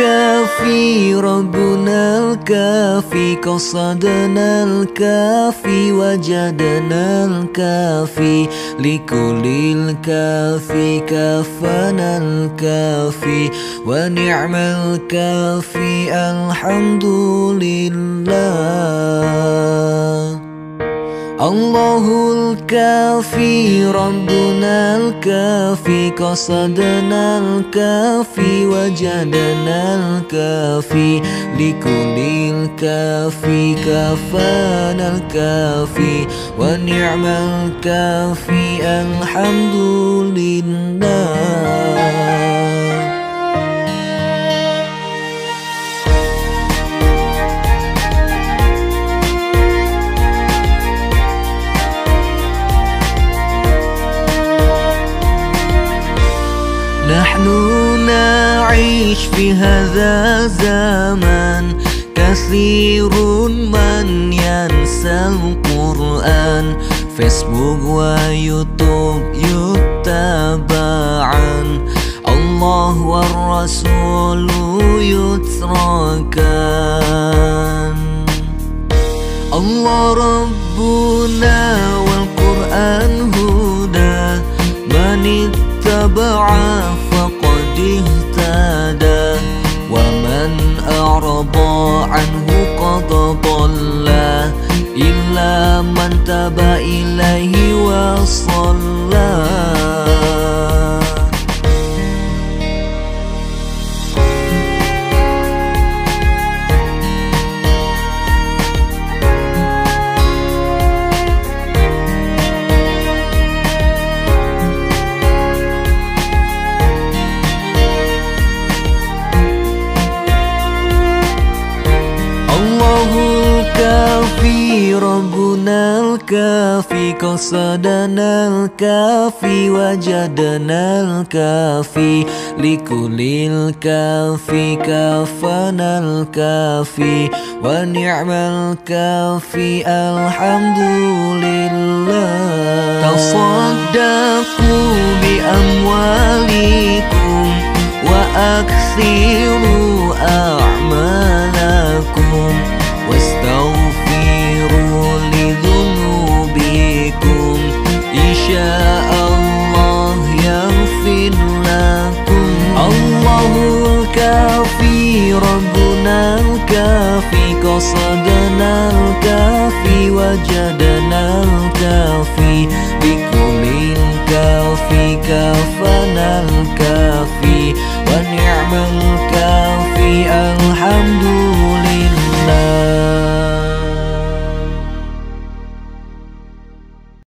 الكافي ربنا الكافي قصدنا الكافي وجدنا الكافي لكل الكافي كفنا الكافي ونعم الكافي الحمد لله Allahul kafi Rabbunal kafi Qasadanal kafi Wajadanal kafi Likulil kafi Kafanal kafi Wa ni'mal kafi Alhamdulillah. نحن نعيش في هذا الزمان كثير من ينسى القرآن. فيسبوك ويوتيوب يتبعان. الله والرسول يتركان. الله ربنا والقرآن هدى. من اتبع اهتدى ومن أعرض عنه قد ضل إلا من تاب إليه وصلى. الكافي قصدنا الكافي وجدنا الكافي لكل الكافي كفنا الكافي ونعم الكافي الحمد لله تصدقوا بأموالكم وأكثروا ربنا الكافي قصدنا الكافي وجدنا الكافي بكل الكافي كفنا الكافي ونعم الله